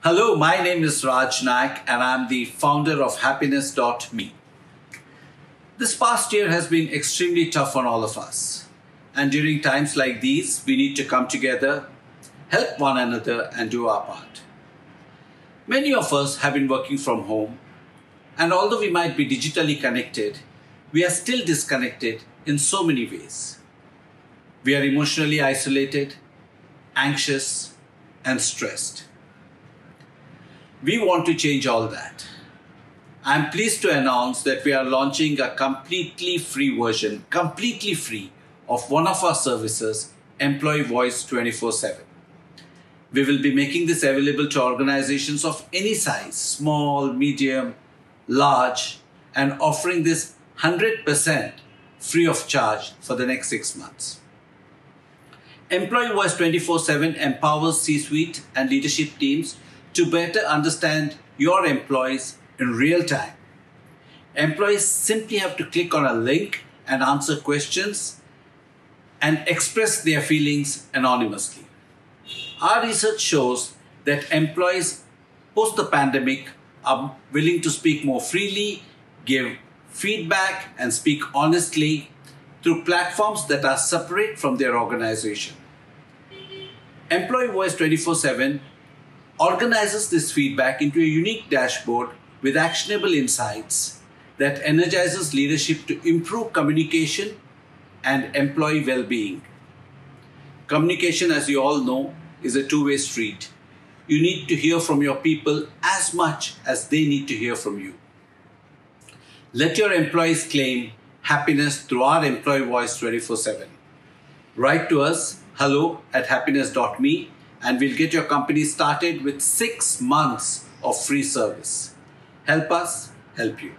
Hello, my name is Raj Naik and I'm the founder of happyness.me. This past year has been extremely tough on all of us. And during times like these, we need to come together, help one another, and do our part. Many of us have been working from home, and although we might be digitally connected, we are still disconnected in so many ways. We are emotionally isolated, anxious, and stressed. We want to change all that. I'm pleased to announce that we are launching a completely free version, completely free, of one of our services, Employee Voice 24 7. We will be making this available to organizations of any size, small, medium, large, and offering this 100% free of charge for the next six months. Employee Voice 24 7 empowers C suite and leadership teams to better understand your employees in real time. Employees simply have to click on a link and answer questions and express their feelings anonymously. Our research shows that employees post the pandemic are willing to speak more freely, give feedback, and speak honestly through platforms that are separate from their organization. Employee Voice 24 7 organizes this feedback into a unique dashboard with actionable insights that energizes leadership to improve communication and employee well being. Communication, as you all know, is a two way street. You need to hear from your people as much as they need to hear from you. Let your employees claim happiness through our employee voice 24 7. Write to us hello at happyness.me and we'll get your company started with six months of free service. Help us help you.